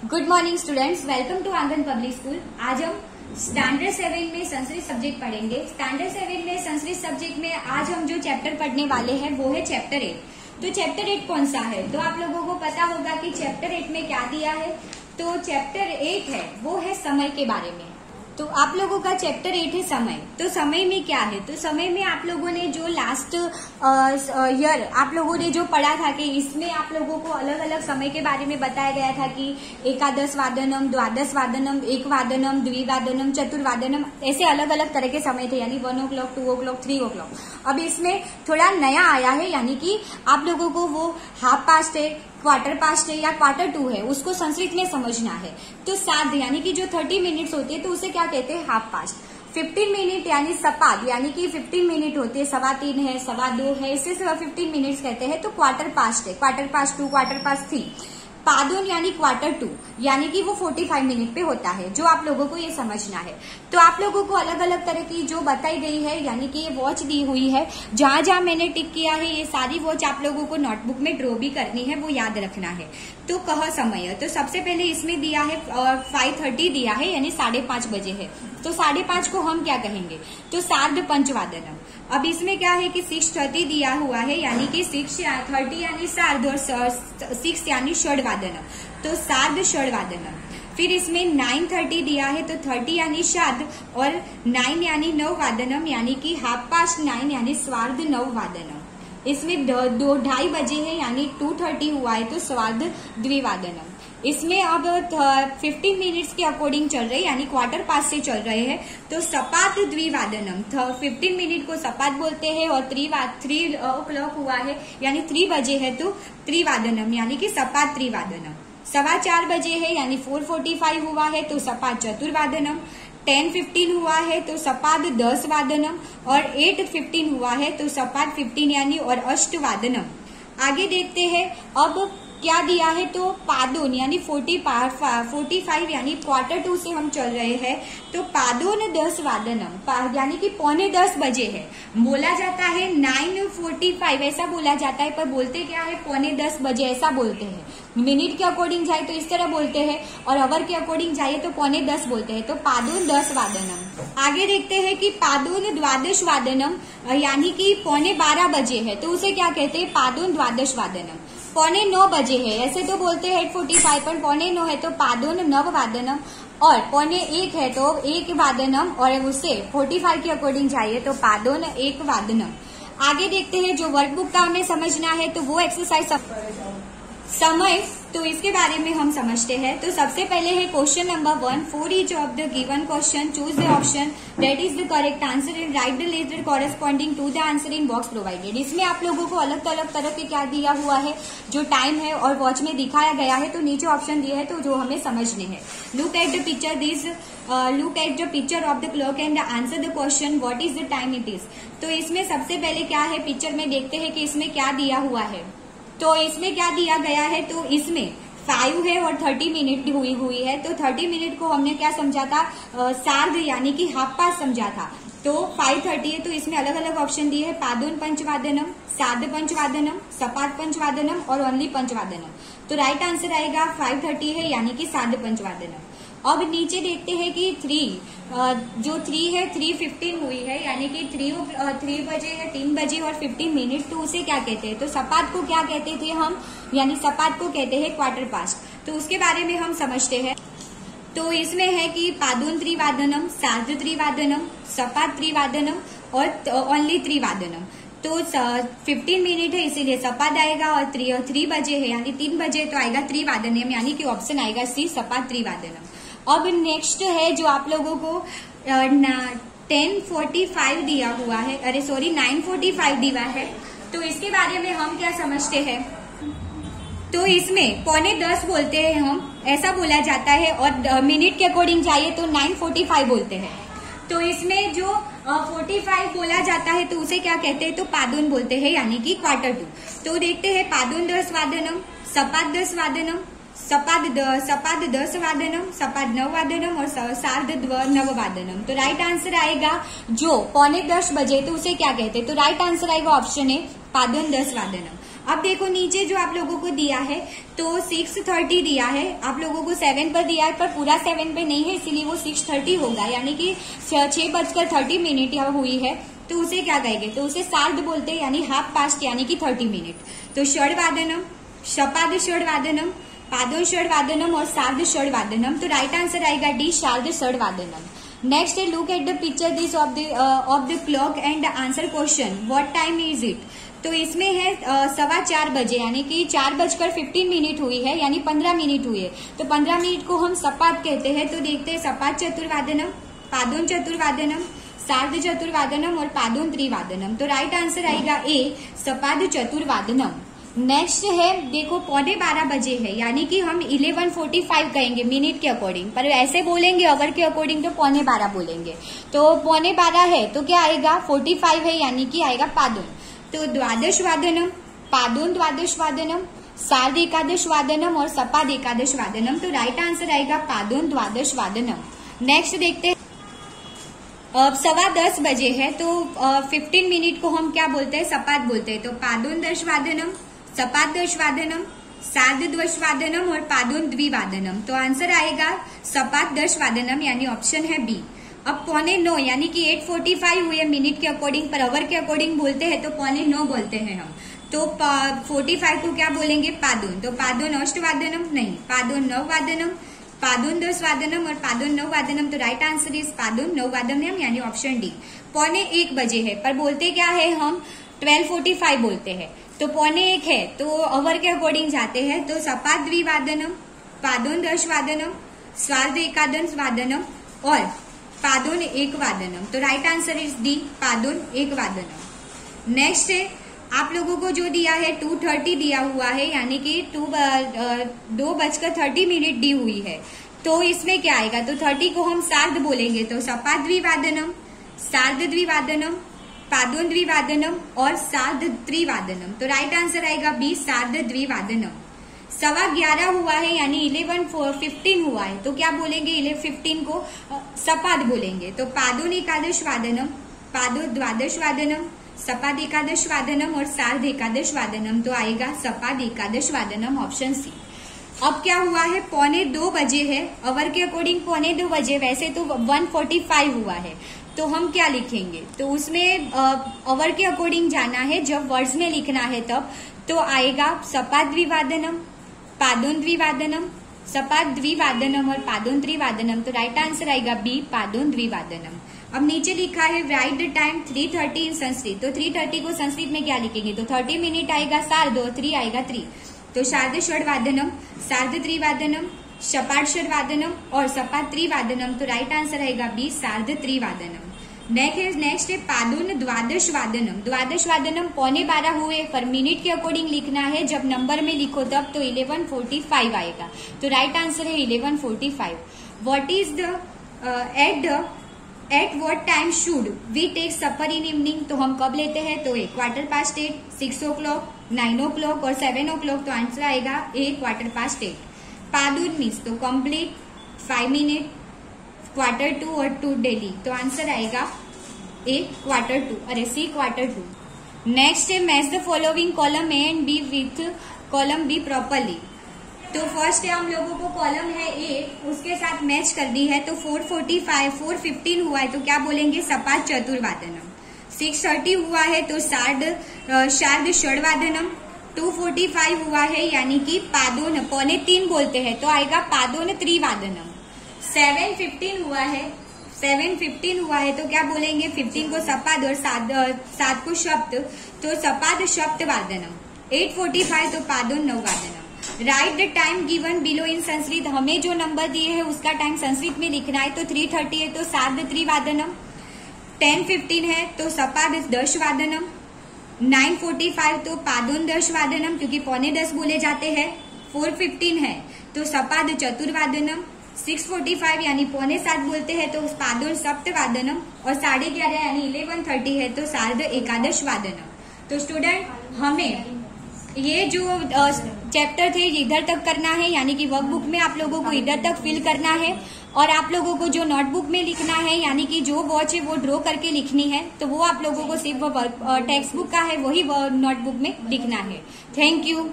Good morning students welcome to Aangan public school आज हम standard seven में Sanskrit subject पढ़ेंगे. स्टैंडर्ड सेवन में संस्कृत सब्जेक्ट में आज हम जो चैप्टर पढ़ने वाले हैं, वो है चैप्टर एट तो चैप्टर एट कौन सा है? तो आप लोगों को पता होगा कि चैप्टर एट में क्या दिया है? तो चैप्टर एट है, वो है समय के बारे में. तो आप लोगों का चैप्टर एट है समय। तो समय में क्या है? तो समय में आप लोगों ने जो लास्ट ईयर आप लोगों ने जो पढ़ा था कि इसमें आप लोगों को अलग अलग समय के बारे में बताया गया था कि एकादश वादनम, द्वादश वादनम, एक वादनम द्विवादनम चतुर्वादनम ऐसे अलग अलग तरह के समय थे, यानी one o'clock two o'clock three o'clock अब इसमें थोड़ा नया आया है, यानी कि आप लोगों को वो हाफ़ पास्ट है क्वार्टर पास्ट है या क्वार्टर टू है, उसको संस्कृत में समझना है। तो साध यानी कि जो थर्टी मिनट्स होती है तो उसे क्या कहते हैं? Half past. फिफ्टीन मिनट, यानी सपाद, यानी कि फिफ्टीन मिनट होते हैं, सवा तीन है, सवा दो है, इसे फिफ्टीन मिनट्स कहते हैं तो क्वार्टर पास्ट है। Quarter past two, quarter past three. पादोन यानी क्वार्टर टू यानी कि वो 45 मिनट पे होता है, जो आप लोगों को ये समझना है। तो आप लोगों को अलग अलग तरह की जो बताई गई है, यानी कि ये वॉच दी हुई है जहाँ जहाँ मैंने टिक किया है, ये सारी वॉच आप लोगों को नोटबुक में ड्रॉ भी करनी है, वो याद रखना है। तो कह समय। तो सबसे पहले इसमें दिया है फाइव थर्टी दिया है, यानी साढ़े पाँच बजे है। तो साढ़े पाँच को हम क्या कहेंगे? तो सार्ध पंचवादनम। अब इसमें क्या है कि सिक्स थर्टी दिया हुआ है, यानी कि सिक्स थर्टी यानी सार्ध और सिक्स यानी षड वादनम तो सार्ध षड वादनम फिर इसमें नाइन थर्टी दिया है तो थर्टी यानी शाद और नाइन यानी नव वादनम यानी कि हाफ़ पास्ट नाइन यानी स्वार्ध नव वादनम इसमें दो ढाई बजे है, यानी टू थर्टी हुआ है तो स्वाद द्विवादनम। इसमें अब फिफ्टीन मिनट्स के अकॉर्डिंग चल रहे यानी क्वार्टर पास से चल रहे हैं तो सपात द्विवादनम। फिफ्टीन मिनट को सपात बोलते हैं, और थ्री थ्री क्लॉक हुआ है, यानी थ्री बजे है तो त्रिवादनम, यानी कि सपात त्रिवादनम। सवा चार बजे है, यानी फोर फोर्टी फाइव हुआ है तो सपात चतुर्वादनम। टेन फिफ्टीन हुआ है तो सपाद दस वादनम और एट फिफ्टीन हुआ है तो सपाद फिफ्टीन यानी और अष्ट वादनम। आगे देखते हैं, अब क्या दिया है तो पादोन, यानी फोर्टी फोर्टी फाइव, यानी क्वार्टर टू से हम चल रहे हैं। तो पादोन दस वादनम यानी कि पौने दस बजे है। बोला जाता है नाइन फोर्टी फाइव ऐसा बोला जाता है, पर बोलते क्या है? पौने दस बजे, ऐसा बोलते हैं। मिनट के अकॉर्डिंग जाए तो इस तरह बोलते हैं, और अवर के अकॉर्डिंग जाए तो पौने दस बोलते हैं। तो पादोन दस वादनम। आगे देखते हैं कि पादोन द्वादश वादनम, यानी कि पौने बारह बजे है तो उसे क्या कहते हैं? पादोन द्वादश वादनम। पौने नौ बजे है। ऐसे तो बोलते हैं फोर्टी फाइव पर पौने नौ है तो पादोन, नव वादनम। और पौने एक है तो एक वादनम, और उसे फोर्टी फाइव के अकॉर्डिंग चाहिए तो पादोन, एक वादनम। आगे देखते हैं जो वर्कबुक का हमें समझना है तो वो एक्सरसाइज समय तो इसके बारे में हम समझते हैं। तो सबसे पहले है question number one for each of the given question choose the option that is the correct answer in write the letter corresponding to the answer in box provided इसमें आप लोगों को अलग अलग तरह के क्या दिया हुआ है, जो टाइम है और वॉच में दिखाया गया है तो नीचे ऑप्शन दिए है तो जो हमें समझने हैं। Look at the picture this look at the picture of the clock and answer the question what is the time it is तो इसमें सबसे पहले क्या है पिक्चर में देखते हैं कि इसमें क्या दिया हुआ है। तो इसमें क्या दिया गया है? तो इसमें फाइव है और थर्टी मिनट हुई हुई है। तो थर्टी मिनट को हमने क्या समझा था? सार्ध यानी कि हाफ़ पास समझा था। तो फाइव थर्टी है तो इसमें अलग अलग ऑप्शन दिए है। पादुन पंचवादनम साध पंचवादनम सपात पंचवादनम और ओनली पंचवादनम। तो राइट आंसर आएगा फाइव थर्टी है, यानी कि साध पंचवादनम। अब नीचे देखते हैं कि थ्री जो थ्री है थ्री फिफ्टीन हुई है, यानी कि थ्री थ्री बजे या तीन बजे और फिफ्टीन मिनट तो उसे क्या कहते हैं? तो सपात को क्या कहते थे हम? यानी सपात को कहते हैं क्वार्टर पास्ट तो उसके बारे में हम समझते हैं। तो इसमें है कि पादुन त्रिवादनम सार्ध त्रिवादनम सपात त्रिवादनम और ओनली त्रिवादनम. तो फिफ्टीन मिनट है, इसीलिए सपात आएगा और थ्री थ्री बजे है, यानी तीन बजे तो आएगा त्रिवादनम, यानी कि ऑप्शन आएगा सी सपात त्रिवादनम. अब नेक्स्ट है जो आप लोगों को टेन फोर्टी फाइव दिया हुआ है। अरे सॉरी नाइन फोर्टी फाइव दिया है। तो इसके बारे में हम क्या समझते हैं? तो इसमें पौने दस बोलते हैं हम। ऐसा बोला जाता है और मिनट के अकॉर्डिंग चाहिए तो नाइन फोर्टी फाइव बोलते हैं। तो इसमें जो फोर्टी फाइव बोला जाता है तो उसे क्या कहते हैं? तो पादुन बोलते हैं, यानी कि क्वार्टर टू तो देखते हैं, पादुन दस वादनम सपात दस वादनम सपाद द, सपाद दस वादनम सपाद नव वादनम और सार्ध द्व नव वादनम तो राइट आंसर आएगा जो पौने दस बजे तो उसे क्या कहते तो राइट आंसर आएगा ऑप्शन ए पादन दस वादनम अब देखो नीचे जो आप लोगों को दिया है तो सिक्स थर्टी दिया है. आप लोगों को सेवन पर दिया है पर पूरा सेवन पे नहीं है इसीलिए वो सिक्स थर्टी होगा. यानी कि छह बजकर थर्टी मिनट यहाँ हुई है. तो उसे क्या कहेंगे? तो उसे सार्ध बोलते हैं यानी हाफ़ पास्ट यानी कि थर्टी मिनट तो षड वादनम शपाद षड वादनम पादो वादनम और सार्ध षड वादनम। तो राइट आंसर आएगा डी शार्द षड वादनम। Next look at the picture this of the of the clock and answer question what time is it तो इसमें है सवा चार बजे, यानी कि चार बजकर फिफ्टीन मिनट हुई है, यानी पंद्रह मिनट हुई है तो पंद्रह मिनट को हम सपात कहते हैं तो देखते हैं सपात चतुर्वादनम पादोन चतुर्वादनम, सार्ध चतुर्वादनम और पादोन त्रिवादनम। तो राइट आंसर आएगा ए सपाद चतुर्वादनम। नेक्स्ट है, देखो पौने बारह बजे है, यानी कि हम इलेवन फोर्टी फाइव कहेंगे मिनट के अकॉर्डिंग पर ऐसे बोलेंगे अवर के अकॉर्डिंग तो पौने बारह बोलेंगे। तो पौने बारह है तो क्या आएगा? फोर्टी फाइव है, यानी कि आएगा पादोन। तो द्वादश वादनम, पादोन द्वादश वादनम, सार्ध एकादश वादनम और सपाद एकादश वादनम। तो राइट आंसर आएगा पादोन द्वादश वादनम। नेक्स्ट देखते अब सवा दस बजे है तो फिफ्टीन मिनट को हम क्या बोलते हैं? सपाद बोलते हैं। तो पादोन दश वादनम सपाद दश वादनम साध दश वादनम और पादोन द्विवादनम तो आंसर आएगा सपाद दश वादनम यानी ऑप्शन है बी अब पौने नौ, यानी कि 8:45 हुए मिनट के अकॉर्डिंग पर आवर के अकॉर्डिंग बोलते हैं तो पौने नौ बोलते हैं हम। तो 45 को क्या बोलेंगे? पादुन। तो पादुन अष्टवादनम नहीं, पादुन नव वादनम पादुन दस वादनम और पादुन नौ वादनम तो राइट आंसर इज़ पादुन नौ वादनम यानी ऑप्शन डी पौने एक बजे है, पर बोलते क्या है हम? 12:45 बोलते हैं। तो पौने एक है तो अवर के अकॉर्डिंग जाते हैं तो सपाद द्विवादनम, पादोन दश वादनम स्वाद एकादश वादनम और पादोन एक वादनम तो राइट आंसर इज़ डी पादोन एक वादनम नेक्स्ट है, आप लोगों को जो दिया है टू थर्टी दिया हुआ है, यानी कि टू दो बजकर थर्टी मिनट दी हुई है। तो इसमें क्या आएगा? तो थर्टी को हम सार्ध बोलेंगे तो सपा द्विवादनम, सार्ध द्विवादनम पादोन द्विवादनम और साध त्रिवादनम तो राइट आंसर आएगा बी साध द्विवादनम सवा ग्यारह हुआ है, यानी इलेवन फिफ्टीन हुआ है। तो क्या बोलेंगे? इलेवन फिफ्टीन को सपाद बोलेंगे। तो पादोन एकादश वादनम पादो द्वादश वादनम सपाद एकादश वादनम और सार्ध एकादश वादनम तो आएगा सपाद एकादश वादनम ऑप्शन सी अब क्या हुआ है? पौने दो बजे है। अवर के अकॉर्डिंग पौने दो बजे, वैसे तो वन फोर्टी फाइव हुआ है। तो हम क्या लिखेंगे? तो उसमें अवर के अकॉर्डिंग जाना है, जब वर्ड्स में लिखना है तब तो आएगा सपाद द्विवादनम पादोन द्विवादनम सपाद द्विवादनम और पादोन त्रिवादनम तो राइट आंसर आएगा बी पादोन द्विवादनम अब नीचे लिखा है write the time 3:30 in Sanskrit तो 3:30 को संस्कृत में क्या लिखेंगे? तो 30 मिनट आएगा सार्ध, और थ्री आएगा थ्री तो शार्द षड वादनम सार्ध त्रिवादनम शपाट षड वादनम और सपाट त्रिवादनम तो राइट आंसर आएगा बी सार्ध त्रिवादनम नेक्स्ट है पादुन द्वादश वादनम द्वादश वादनम पौने बारह हुए पर मिनट के अकॉर्डिंग लिखना है। जब नंबर में लिखो तब तो इलेवन फोर्टी फाइव आएगा। तो राइट आंसर है eleven forty five what is the at the at what time should we take supper in evening तो हम कब लेते हैं? तो एक quarter past eight six o'clock nine o'clock और सेवन ओ क्लॉक तो आंसर आएगा ए क्वार्टर पास्ट एट पादुन मीन्स तो complete five minute quarter to और टू डेली तो आंसर आएगा ए क्वार्टर टू अरे सी क्वार्टर टू नेक्स्ट है match the following column A and B with column B properly तो फ़र्स्ट है हम लोगों को कॉलम है ए उसके साथ मैच कर दी है तो 445 415 हुआ है तो क्या बोलेंगे? सपाट चतुर्वादनम. 630 हुआ है तो शार्द शार्द षडवादनम. 245 हुआ है, यानी कि पादोन, पौने तीन बोलते हैं तो आएगा पादोन त्रिवादनम. सेवन फिफ्टीन हुआ है। सेवन फिफ्टीन हुआ है तो क्या बोलेंगे? फिफ्टीन को सपाद और सात सात को शब्द। तो सपाद शब्द वादनम। एट फोर्टी फाइव तो पादो नौ वादनम। Write the time given below in Sanskrit. हमें जो नंबर दिए है उसका टाइम संस्कृत में लिखना है। तो थ्री थर्टी है तो सात त्रिवादनम। टेन फिफ्टीन है तो सपाद दश वादनम। नाइन फोर्टी फाइव तो पादोन दश वादनम, क्योंकि पौने दस बोले जाते हैं। फोर फिफ्टीन है तो सपाद चतुर्वादनम। सिक्स फोर्टी फाइव यानी पौने सात बोलते हैं तो पादुर सप्त वादनम और साढ़े ग्यारह यानी इलेवन थर्टी है तो सार्ध एकादश वादनम। तो स्टूडेंट हमें ये जो चैप्टर थे इधर तक करना है, यानी कि वर्कबुक में आप लोगों को इधर तक फिल करना है, और आप लोगों को जो नोटबुक में लिखना है, यानी कि जो वॉच है, वो ड्रॉ करके लिखनी है तो वो आप लोगों को सिर्फ़ टेक्स्ट बुक का है, वही नोटबुक में लिखना है। Thank you